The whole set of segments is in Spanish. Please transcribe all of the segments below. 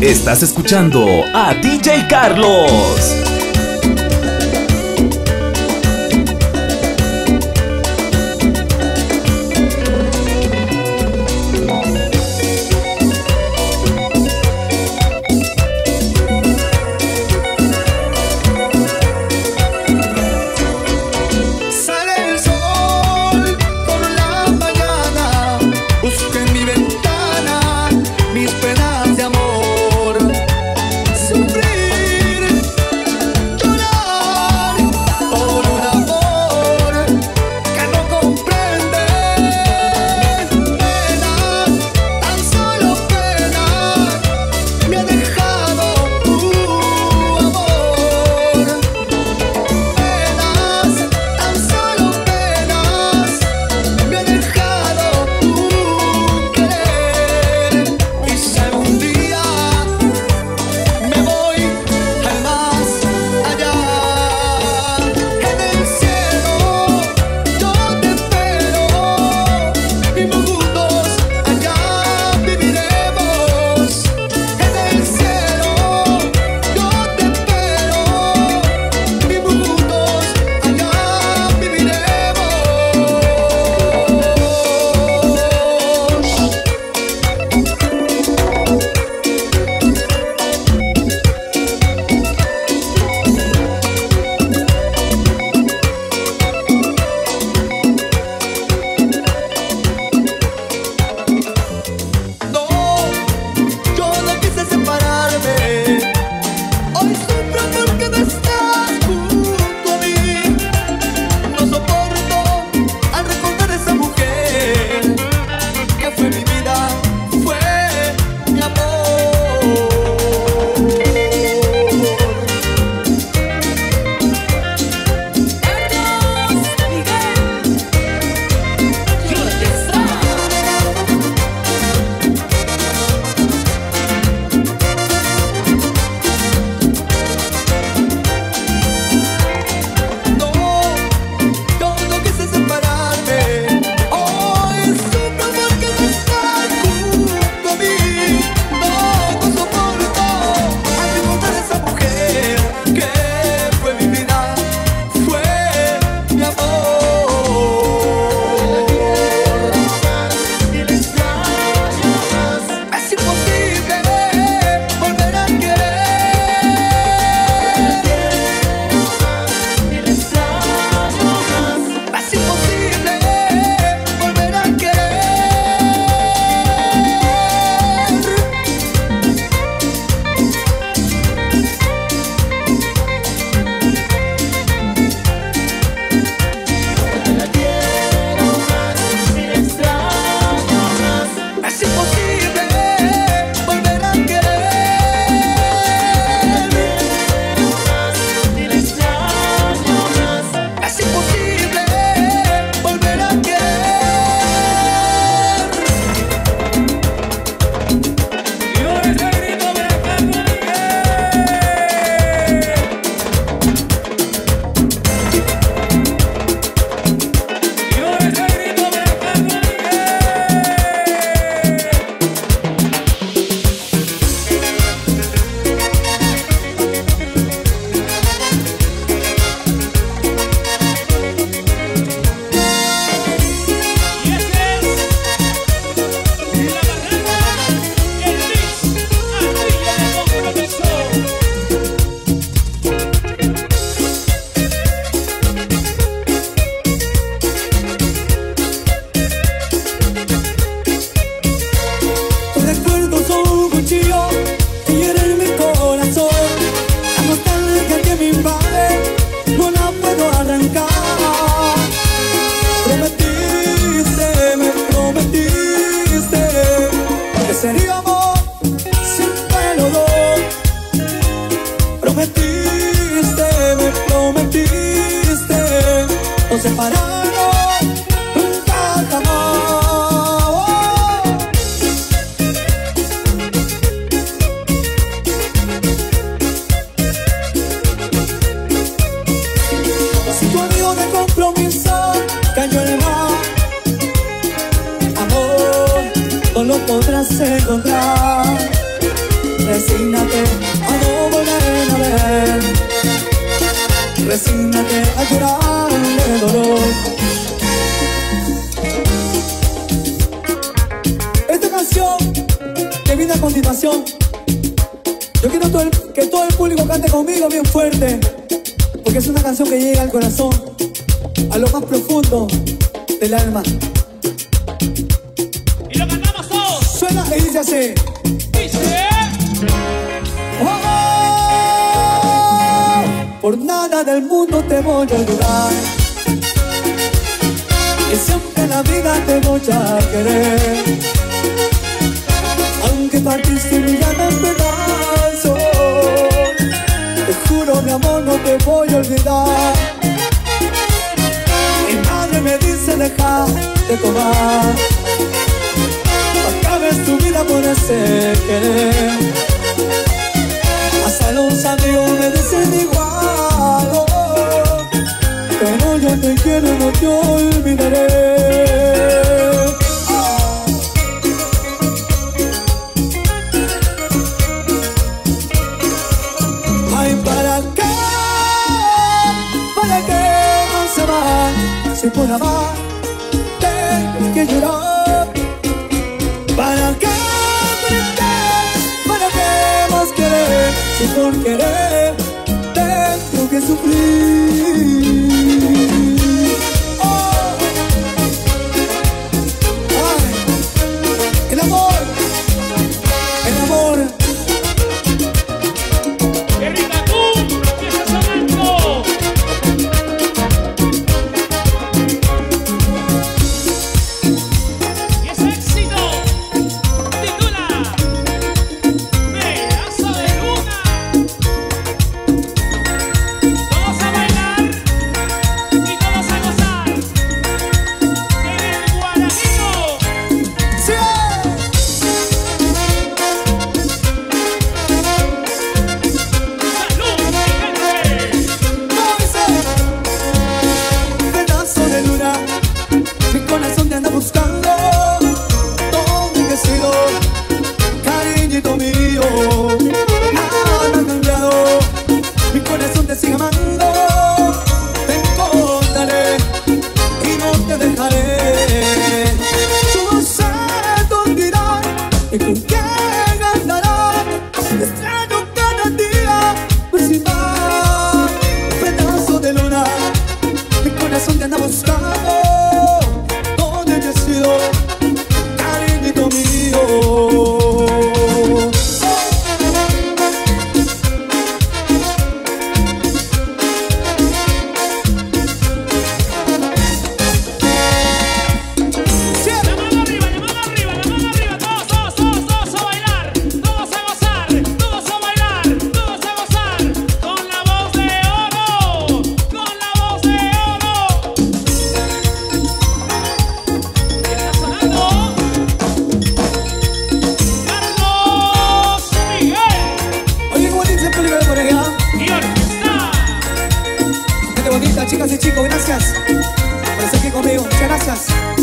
Estás escuchando a DJ Carlos. nos separaron nunca jamás. Si tu de compromiso cayó el mar, amor, no lo podrás encontrar. Viene a continuación, yo quiero todo el- que todo el público cante conmigo bien fuerte, porque es una canción que llega al corazón, a lo más profundo del alma. Y lo cantamos todos. Suena y dice así. Dice. Oh, por nada del mundo te voy a olvidar. Y siempre en la vida te voy a querer. Aunque partiste mi alma en pedazos. Te juro, mi amor, no te voy a olvidar. Mi madre me dice deja de tomar. Acabes tu vida por ese querer. Hasta los amigos me dicen igual. oh, pero yo te quiero no te olvidaré. Por amar tengo que llorar. ¿Para qué? ¿Para qué? ¿Para qué más querer? Si por querer tengo que sufrir. Y orquesta. Gente bonita, chicas y chicos, gracias por estar aquí conmigo, muchas gracias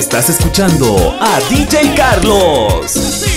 Estás escuchando a DJ Carlos.